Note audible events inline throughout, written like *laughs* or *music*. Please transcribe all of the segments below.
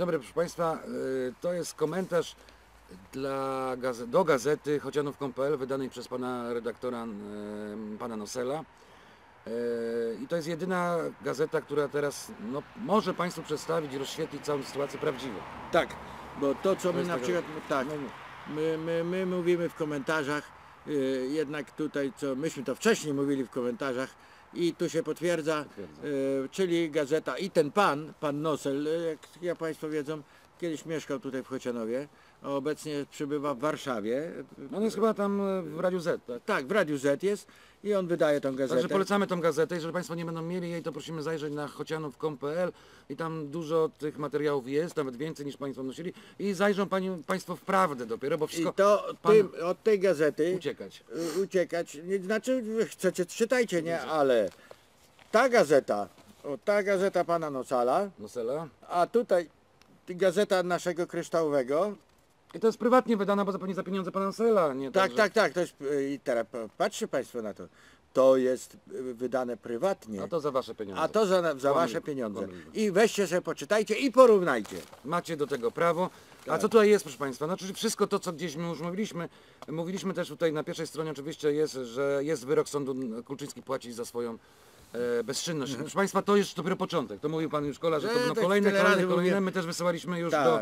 dobry, proszę Państwa. Y, To jest komentarz dla gaze- do gazety chocianów.pl wydanej przez pana redaktora, y, pana Nosela. Y, I to jest jedyna gazeta, która teraz no, może Państwu przedstawić i rozświetlić całą sytuację prawdziwą. Tak, bo to co my jest na taka- przykład, tak, No, my, my, my mówimy w komentarzach, jednak tutaj co myśmy to wcześniej mówili w komentarzach i tu się potwierdza, y, czyli gazeta i ten pan, pan Nosel, y, jak, jak Państwo wiedzą, kiedyś mieszkał tutaj w Chocianowie, a obecnie przybywa w Warszawie. On jest chyba tam w Radiu Z, tak? Tak, w Radiu Z jest i on wydaje tą gazetę. Także polecamy tą gazetę. Jeżeli Państwo nie będą mieli jej, to prosimy zajrzeć na chocianów.pl i tam dużo tych materiałów jest, nawet więcej niż Państwo nosili. I zajrzą pani, Państwo w prawdę dopiero, bo I wszystko to pan- tym, od tej gazety uciekać. y, uciekać. Nie, znaczy chcecie, czytajcie, nie? Ale ta gazeta, o, ta gazeta pana Nocala, Nosela. a tutaj gazeta naszego kryształowego. I to jest prywatnie wydana, bo zapewne za pieniądze pana Nosela, nie Tak, że- tak, tak, to jest, y, i teraz pa- patrzcie państwo na to. To jest y, wydane prywatnie, A to za Wasze pieniądze. a to za, za Kłamliwe, wasze pieniądze. kłamliwe. I weźcie sobie, poczytajcie i porównajcie. Macie do tego prawo. A Tak. co tutaj jest, proszę Państwa? Znaczy wszystko to, co gdzieś my już mówiliśmy, mówiliśmy też tutaj na pierwszej stronie oczywiście jest, że jest wyrok sądu, Kulczyński płaci za swoją e, bezczynność. Proszę Państwa, to jest dopiero początek. To mówił Pan już Kola, że to Mhm. E, będą tak kolejne, tyle kolejne, razy kolejne. mówię. My też wysyłaliśmy już Tak. do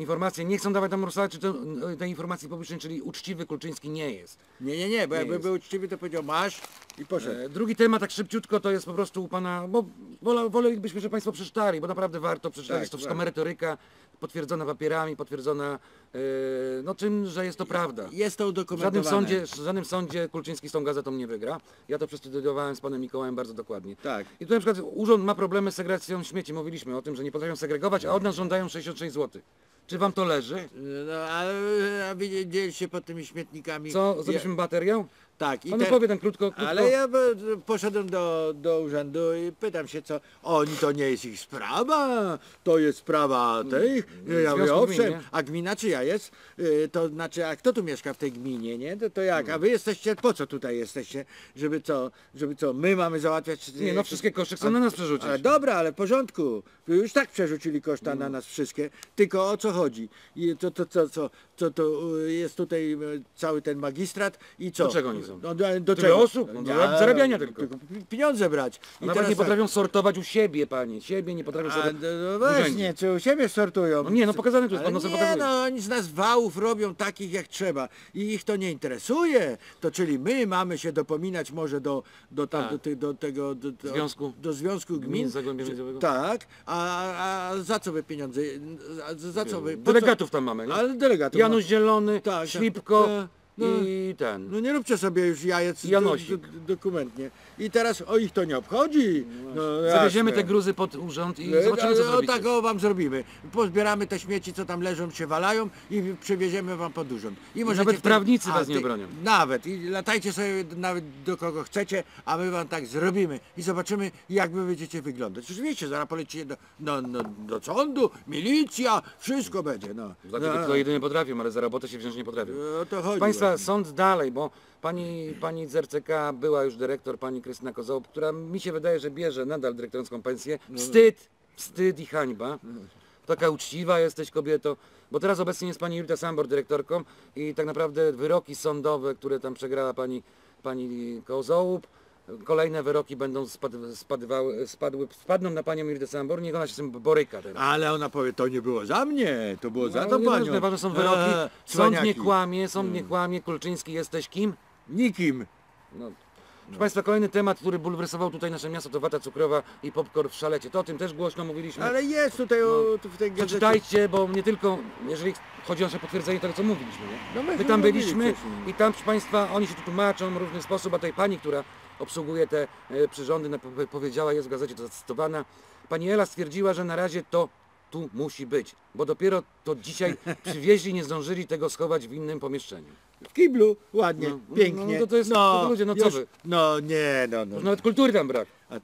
informacji. Nie chcą dawać tam Rusala, czy to, tej informacji publicznej, czyli uczciwy Kulczyński nie jest. Nie, nie, nie, bo jakby jest. był uczciwy, to powiedział masz i poszedł. E, Drugi temat, tak szybciutko, to jest po prostu u Pana, bo wola- wolelibyśmy, żeby Państwo przeczytali, bo naprawdę warto przeczytać. Tak, jest to wszystko warto. merytoryka, potwierdzona papierami, potwierdzona e, no czym, że jest to prawda. Jest to W udokumentowane. żadnym sądzie, w żadnym sądzie Kulczyński z tą gazetą nie wygra. Ja to przestudiowałem z panem Mikołajem bardzo dokładnie. Tak. I tu na przykład urząd ma problemy z segregacją śmieci. Mówiliśmy o tym, że nie potrafią segregować, a od nas żądają 66 zł. Czy wam to leży? No, a, a widzieliście pod tymi śmietnikami. Co, zrobiliśmy materiał? Tak, i Pan te- powie ten krótko, krótko. Ale ja poszedłem do, do urzędu i pytam się co, oni to nie jest ich sprawa, to jest sprawa tych. Ja mówię, Związku owszem, nie? a gmina czyja jest? Y, To znaczy, a kto tu mieszka w tej gminie, nie? To, to jak? A wy jesteście, po co tutaj jesteście? Żeby co, żeby co, my mamy załatwiać... Nie, no wszystkie koszty chcą na nas przerzucić. Ale dobra, ale w porządku. Wy już tak przerzucili koszta na nas wszystkie. Tylko o co chodzi? I to, to, to, co, co to y, jest tutaj y, cały ten magistrat i co? Do czego oni są? No, do, do Tyle czego? osób? No, do zarabiania tylko. pi- Pieniądze brać. A nawet nie tak. potrafią sortować u siebie, panie. Siebie nie potrafią A, sortować. no, no właśnie, czy u siebie sortują? No nie, no pokazane tu jest, Ale pan nosem nie, pokazuje. no oni z nas wałów robią takich jak trzeba i ich to nie interesuje. To czyli my mamy się dopominać może do, do, tam, Tak. do, ty- do tego do, do, Związku do związku Gmin. Zagłębia Czy- Miedziowego? Tak, a, a za co wy pieniądze? A za co wy? po Delegatów tam mamy, nie? Ale delegatów. Janusz Zielony, Tak, tak. Ślipko E, no. I ten. No nie róbcie sobie już jajec Janosik. do, do, dokumentnie. I teraz o ich to nie obchodzi. No, Zawieziemy jasne. te gruzy pod urząd i E, zobaczymy co ale o zrobicie. tak o wam zrobimy. Pozbieramy te śmieci, co tam leżą, się walają i przywieziemy wam pod urząd. I możecie nawet wtedy- prawnicy was nie ty- obronią. Nawet. I latajcie sobie nawet do kogo chcecie, a my wam tak zrobimy. I zobaczymy, jak wy będziecie wyglądać. Oczywiście, zaraz polecicie do, no, no, do sądu, milicja, wszystko będzie. No. Za tego no. to jedynie potrafią, ale za robotę się wziąć nie potrafią. O to chodzi. Państwa, sąd dalej, bo pani, pani z RCK była już dyrektor, pani Krystyna Kozioł, która mi się wydaje, że bierze nadal dyrektorską pensję. Wstyd, wstyd i hańba. Taka uczciwa jesteś kobieto, bo teraz obecnie jest pani Julita Sambor dyrektorką i tak naprawdę wyroki sądowe, które tam przegrała pani, pani Kozołup, kolejne wyroki będą spad, spadwały, spadły, spadną na panią Julitę Sambor, niech ona się z tym boryka teraz. Ale ona powie, to nie było za mnie, to było za No, to nieważne, panią. ważne są wyroki, Eee, sąd nie kłamie, sąd nie kłamie, Kulczyński jesteś kim? Nikim. No. Proszę Państwa, kolejny temat, który bulwersował tutaj nasze miasto, to wata cukrowa i popcorn w szalecie. To o tym też głośno mówiliśmy. Ale jest tutaj o, tu w tej gazecie. Przeczytajcie, bo nie tylko, jeżeli chodzi o nasze potwierdzenie tego, co mówiliśmy, nie? No myśmy My tam byliśmy i tam, proszę Państwa, oni się tu tłumaczą w różny sposób, a tej pani, która obsługuje te e, przyrządy, powiedziała, jest w gazecie to zacytowana, pani Ela stwierdziła, że na razie to tu musi być, bo dopiero to dzisiaj *laughs* przywieźli, nie zdążyli tego schować w innym pomieszczeniu. W kiblu, ładnie, No, no, pięknie. no to to jest- to ludzie, no co wy? No nie, no, no. Nawet kultury tam brak. A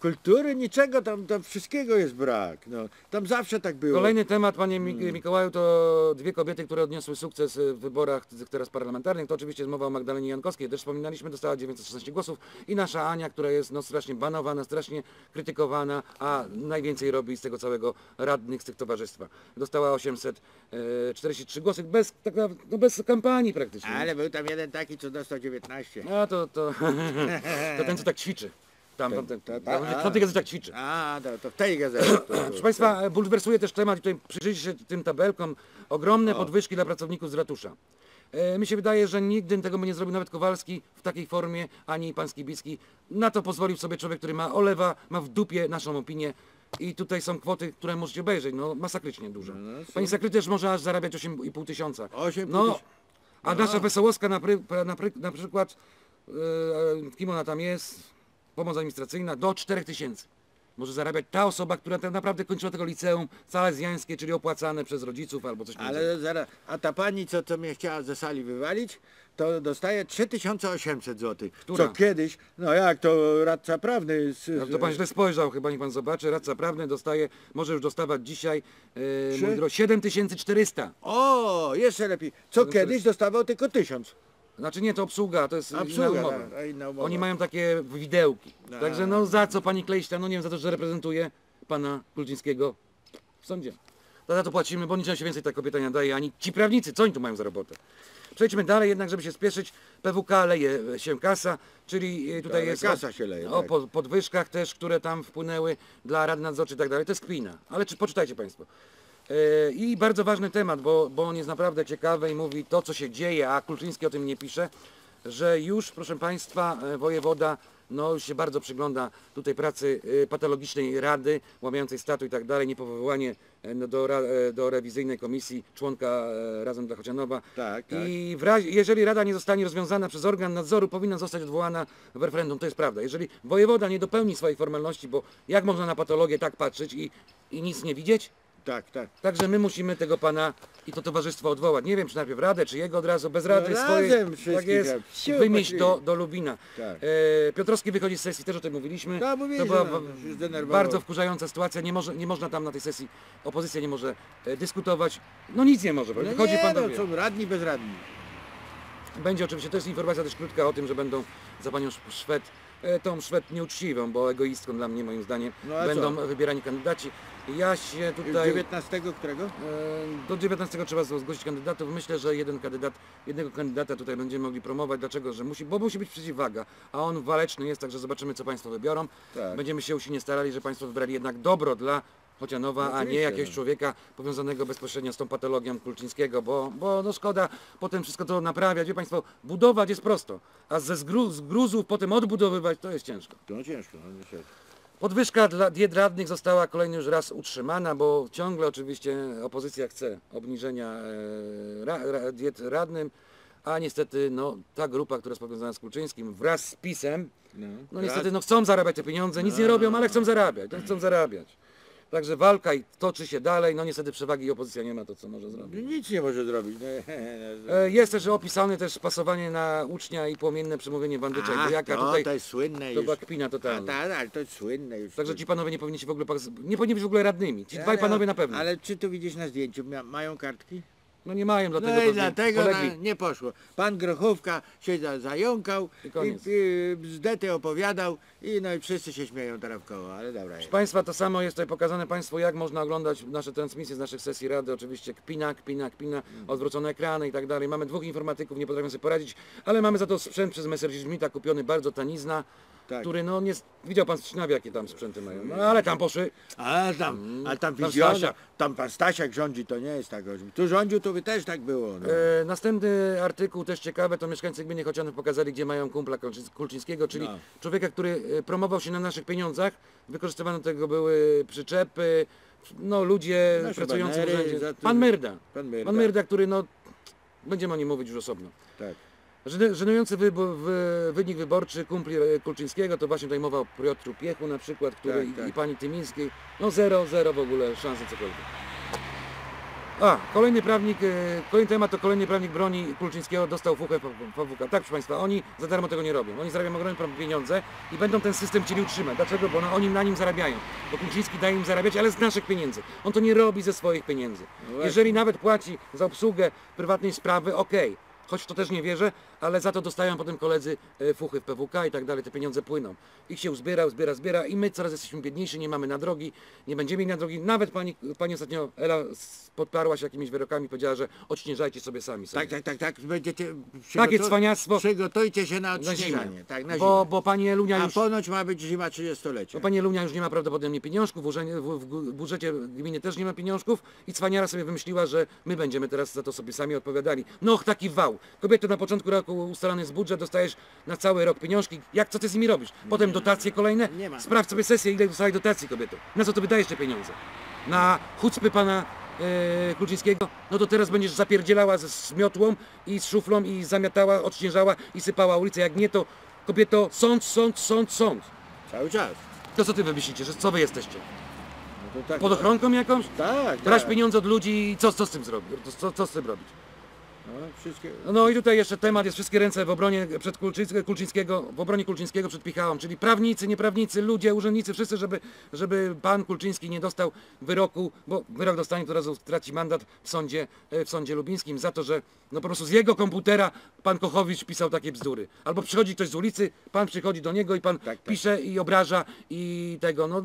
kultury niczego, tam, tam wszystkiego jest brak. No, tam zawsze tak było. Kolejny temat, panie. Mik- Mikołaju, to dwie kobiety, które odniosły sukces w wyborach tych teraz parlamentarnych. To oczywiście jest mowa o Magdalenie Jankowskiej, też wspominaliśmy, dostała 916 głosów. I nasza Ania, która jest no, strasznie banowana, strasznie krytykowana, a najwięcej robi z tego całego radnych z tych towarzystwa. Dostała 843 głosy, bez, tak, no, bez kampanii praktycznie. Ale był tam jeden taki, co dostał 19. A to, to, to ten, co tak ćwiczy. Tam, tam, tam, a. tam, tam, tak ćwiczy. A, to, to w tej gazecie. Proszę Państwa, bulwersuje też temat, tutaj przyjrzyjcie się tym tabelkom, ogromne podwyżki dla pracowników z ratusza. E, mi się wydaje, że nigdy tego by nie zrobił nawet Kowalski w takiej formie, ani pan Skibicki. Na to pozwolił sobie człowiek, który ma olewa, ma w dupie naszą opinię. I tutaj są kwoty, które możecie obejrzeć, no masakrycznie duże. No. Pani Sakry też może aż zarabiać 8,5 tysiąca. 8,5 No, tysiąca. A nasza Wesołowska na, na, na przykład, e, kim ona tam jest, pomoc administracyjna, do 4 tysięcy. Może zarabiać ta osoba, która tak naprawdę kończyła tego liceum salezjańskie, czyli opłacane przez rodziców albo coś. Ale zaraz, a ta pani, co, co mnie chciała ze sali wywalić, to dostaje 3800 zł. Która? Co kiedyś, no jak to radca prawny. Z, No to pan źle spojrzał, chyba niech pan zobaczy. Radca prawny dostaje, może już dostawać dzisiaj, e, mój drogi, 7400. O, jeszcze lepiej. Co kiedyś dostawał tylko 1000. Znaczy nie, to obsługa, to jest Obsługa, inna umowa. tak, a inna umowa. Oni mają takie widełki. A. Także no za co pani Klejścia? No nie wiem, za to, że reprezentuje pana Kulczyńskiego w sądzie. To za to płacimy, bo niczego się więcej ta kobieta nie daje, ani ci prawnicy, co oni tu mają za robotę? Przejdźmy dalej, jednak żeby się spieszyć, PWK leje się kasa, czyli e, tutaj Ale jest kasa się leje, o tak. po- podwyżkach też, które tam wpłynęły dla rad nadzorczych i tak dalej, to jest kpina. Ale czy poczytajcie Państwo. E, I bardzo ważny temat, bo, bo on jest naprawdę ciekawy i mówi to, co się dzieje, a Kulczyński o tym nie pisze, że już, proszę Państwa, e, wojewoda no, się bardzo przygląda tutaj pracy e, patologicznej rady, łamiącej statu i tak dalej, niepowoływanie no, do, do rewizyjnej komisji członka Razem dla Chocianowa. Tak, tak. I w razie, jeżeli rada nie zostanie rozwiązana przez organ nadzoru, powinna zostać odwołana w referendum. To jest prawda. Jeżeli wojewoda nie dopełni swojej formalności, bo jak można na patologię tak patrzeć i, i nic nie widzieć, Tak, tak. Także my musimy tego pana i to towarzystwo odwołać. Nie wiem, czy najpierw radę, czy jego od razu, bez rady No swojej. razem Tak wszystkich, jest, poszli. do, do Lubina. Tak. E, Piotrowski wychodzi z sesji, też o tym mówiliśmy. Tak, mówiliśmy, była no, w- się zdenerwował. bardzo wkurzająca sytuacja. Nie, może, nie można tam na tej sesji, opozycja nie może e, dyskutować. No nic nie może. No Wychodzi nie, pan do no, są radni, bezradni. Będzie oczywiście, to jest informacja też krótka o tym, że będą za panią Sz- Szwed, tą Szwed nieuczciwą, bo egoistką dla mnie moim zdaniem, No, a będą co? wybierani kandydaci. Ja się tutaj... 19 którego? E, Do 19 trzeba zgłosić kandydatów. Myślę, że jeden kandydat, jednego kandydata tutaj będziemy mogli promować. Dlaczego? Że musi, bo musi być przeciwwaga, a on waleczny jest, także zobaczymy co Państwo wybiorą. Tak. Będziemy się usilnie starali, że Państwo wybrali jednak dobro dla Chocianowa, a nie jakiegoś no. człowieka powiązanego bezpośrednio z tą patologią Kulczyńskiego, bo, bo no szkoda potem wszystko to naprawiać. Wie Państwo, budować jest prosto, a ze zgru, z gruzów potem odbudowywać to jest ciężko. To ciężko, no niestety. Podwyżka dla diet radnych została kolejny już raz utrzymana, bo ciągle oczywiście opozycja chce obniżenia e, ra, ra, diet radnym, a niestety no, ta grupa, która jest powiązana z Kulczyńskim wraz z PiSem, No, no niestety no, chcą zarabiać te pieniądze, nic nie robią, ale chcą zarabiać, no, chcą zarabiać. Także walka i toczy się dalej, no niestety przewagi opozycja nie ma to co może zrobić. Nic nie może zrobić. No, *laughs* E, Jest też opisane też pasowanie na ucznia i płomienne przemówienie bandycza i bojaka. to, Tutaj to jest słynne to już. była kpina A, totalna. tak, ale to jest słynne już. Także ci panowie nie powinni się w ogóle, pas- nie powinni być w ogóle radnymi. Ci dwaj Ale- panowie na pewno. Ale czy tu widzisz na zdjęciu, mia- mają kartki? No nie mają, dlatego No i dlatego na, nie poszło. Pan Grochówka się za, zająkał I i, koniec. i bzdety opowiadał i no i wszyscy się śmieją teraz w koło, ale dobra. Proszę Państwa, to samo jest tutaj pokazane Państwu, jak można oglądać nasze transmisje z naszych sesji rady. Oczywiście kpina, kpina, kpina, odwrócone ekrany i tak dalej. Mamy dwóch informatyków, nie potrafią sobie poradzić, ale mamy za to sprzęt przez Messerschmitta kupiony bardzo tanizna, Tak. który no nie... Widział Pan Trzcinaw, jakie tam sprzęty mają. No ale tam poszły. A tam, a tam wizjoner, Stasiak. tam pan Stasiak rządzi, to nie jest tak. Tu rządził, to by też tak było. No. E, następny artykuł też ciekawy, to mieszkańcy gminy Chocianów pokazali, gdzie mają kumpla Kulczy- Kulczyńskiego, czyli No. człowieka, który e, promował się na naszych pieniądzach. Wykorzystywane do tego były przyczepy, no ludzie Nasze pracujący w banery, urzędzie. za to- Pan Myrda. Pan Myrda. Pan Myrda, który no, będziemy o nim mówić już osobno. Tak. Żenujący wybo- wy, wynik wyborczy kumpli e, Kulczyńskiego, to właśnie tutaj mowa o Piotrze Piechu na przykład, który Tak, i, tak. i pani Tymińskiej, no zero, zero w ogóle szansy cokolwiek. A, kolejny prawnik, e, kolejny temat to kolejny prawnik broni Kulczyńskiego dostał fuchę PWK. Tak, proszę Państwa, oni za darmo tego nie robią. Oni zarabiają ogromne pieniądze i będą ten system chcieli utrzymać. Dlaczego? Bo no, oni na nim zarabiają. Bo Kulczyński daje im zarabiać, ale z naszych pieniędzy. On to nie robi ze swoich pieniędzy. właśnie. Jeżeli nawet płaci za obsługę prywatnej sprawy, okej. Choć w to też nie wierzę, ale za to dostają potem koledzy e, fuchy w PWK i tak dalej, te pieniądze płyną. Ich się uzbiera, uzbiera, zbiera i my coraz jesteśmy biedniejsi, nie mamy na drogi, nie będziemy mieli na drogi. Nawet pani, pani ostatnio Ela podparła się jakimiś wyrokami, powiedziała, że odśnieżajcie sobie sami. Sobie. Tak, tak, tak, tak, będziecie... Takie cwaniactwo Przygotujcie się na odśnieżanie. Tak, na bo, zimę. bo pani Elunia A już... ponoć ma być zima 30-lecia. Bo pani Lunia już nie ma prawdopodobnie pieniążków, w, urzędzie, w, w budżecie gminy też nie ma pieniążków i cwaniara sobie wymyśliła, że my będziemy teraz za to sobie sami odpowiadali. No taki wał. Kobieto na początku roku ustalany jest budżet, dostajesz na cały rok pieniążki. Jak co ty z nimi robisz? Potem dotacje kolejne? Nie ma. Sprawdź sobie sesję, ile dostałeś dotacji kobieto. Na co ty wydajesz te pieniądze? Na chucpy pana e, Kluczyńskiego? No to teraz będziesz zapierdzielała ze smiotłą i z szuflą i zamiatała, odśnieżała i sypała ulicę. Jak nie to kobieto, sąd, sąd, sąd, sąd. Cały czas. To co ty wymyślicie, że co wy jesteście? No to tak, Pod ochronką jakąś? Tak, Brać tak. pieniądze od ludzi i co, co z tym zrobić? Co, co z tym robić? No. No i tutaj jeszcze temat jest wszystkie ręce w obronie przed Kulczyńskiego, Kulczyńskiego, w obronie Kulczyńskiego przed Pichałą, czyli prawnicy, nieprawnicy, ludzie, urzędnicy, wszyscy, żeby, żeby pan Kulczyński nie dostał wyroku, bo wyrok dostanie, to razu traci mandat w sądzie, e, w sądzie lubińskim za to, że no po prostu z jego komputera pan Kochowicz pisał takie bzdury. Albo przychodzi ktoś z ulicy, pan przychodzi do niego i pan Tak, tak. pisze i obraża i tego, no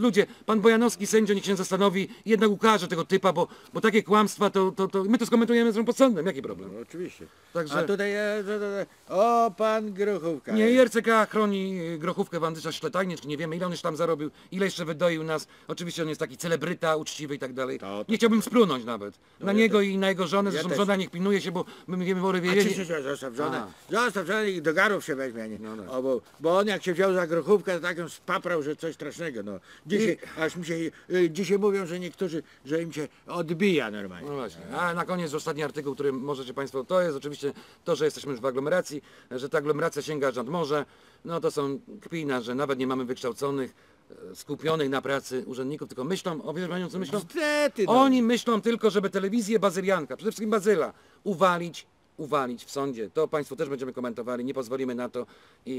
Ludzie, pan Bojanowski, sędzio, niech się zastanowi jednak ukaże tego typa, bo, bo takie kłamstwa, to, to, to my to skomentujemy zresztą pod sądem, jaki problem? No, oczywiście. Także- A tutaj, e, to, to, to, o pan Grochówka. Nie, i RCK chroni y, grochówkę Wandysza Szletańczyk, nie wiemy ile on już tam zarobił, ile jeszcze wydoił nas. Oczywiście on jest taki celebryta, uczciwy i tak dalej. To- Nie chciałbym splunąć nawet. Na ja niego i na jego żonę, zresztą też. żona niech pilnuje się, bo my wiemy o A wiedzieli. czy, czy, czy, zostaw żonę. Zostaw żonę i do garów się weźmie, nie. No tak. o, bo, bo on jak się wziął za grochówkę, to taką spaprał, że coś strasznego. No. Dzisiaj, aż mi się, y, dzisiaj mówią, że niektórzy, że im się odbija normalnie. No właśnie. A na koniec ostatni artykuł, który możecie Państwo, to jest oczywiście to, że jesteśmy już w aglomeracji, że ta aglomeracja sięga aż nad morze. No to są kpina, że nawet nie mamy wykształconych, e, skupionych na pracy urzędników, tylko myślą, o wie Panią co myślą? Niestety, no. Oni myślą tylko, żeby telewizję bazylianka, przede wszystkim bazyla, uwalić, uwalić w sądzie. To Państwo też będziemy komentowali, nie pozwolimy na to i,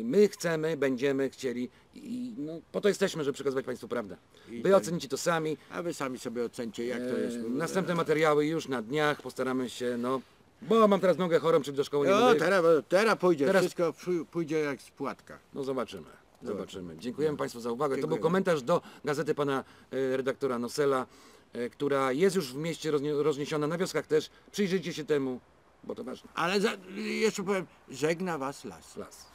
i my chcemy, będziemy chcieli i no, po to jesteśmy, żeby przekazywać Państwu prawdę. Wy tak. ocenicie to sami. A wy sami sobie ocencie, jak to jest. E, Następne materiały już na dniach, postaramy się, no, bo mam teraz nogę chorą, czyli do szkoły nie No, będę. teraz, teraz pójdzie, Teraz- wszystko pójdzie jak z płatka. No zobaczymy. Zobaczymy. Dziękujemy Państwu za uwagę. To był komentarz do gazety pana e, redaktora Nosela, e, która jest już w mieście roznie- rozniesiona, na wioskach też. Przyjrzyjcie się temu, bo to ważne. Ale za, jeszcze powiem, żegna was las. Las.